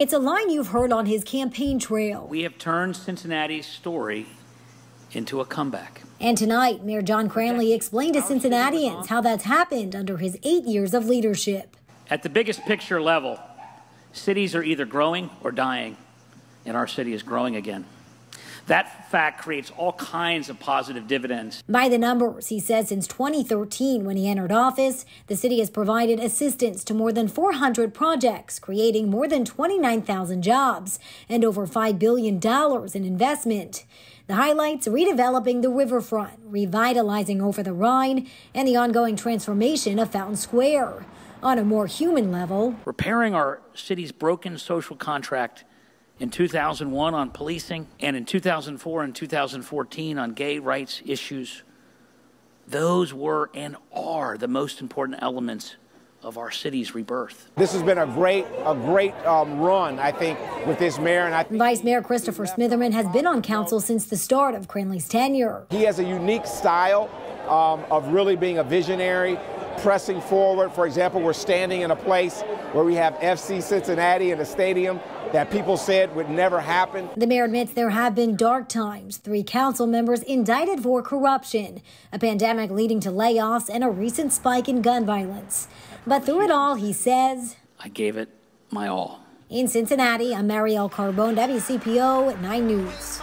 It's a line you've heard on his campaign trail. We have turned Cincinnati's story into a comeback. And tonight, Mayor John Cranley explained to Cincinnatians how that's happened under his eight years of leadership. At the biggest picture level, cities are either growing or dying, and our city is growing again. That fact creates all kinds of positive dividends. By the numbers, he says since 2013, when he entered office, the city has provided assistance to more than 400 projects, creating more than 29,000 jobs and over $5 billion in investment. The highlights redeveloping the riverfront, revitalizing over the Rhine, and the ongoing transformation of Fountain Square. On a more human level, repairing our city's broken social contract in 2001 on policing, and in 2004 and 2014 on gay rights issues. Those were and are the most important elements of our city's rebirth. This has been a great, a great um, run, I think, with this mayor. And I Vice Mayor Christopher Smitherman has been on council since the start of Cranley's tenure. He has a unique style um, of really being a visionary, pressing forward. For example, we're standing in a place where we have FC Cincinnati in a stadium that people said would never happen. The mayor admits there have been dark times. Three council members indicted for corruption, a pandemic leading to layoffs, and a recent spike in gun violence. But through it all, he says, I gave it my all. In Cincinnati, I'm Marielle Carbone, WCPO 9 News.